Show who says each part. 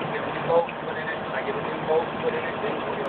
Speaker 1: I give a new bolt, put in it, I give a new bolt, put in it, then put it,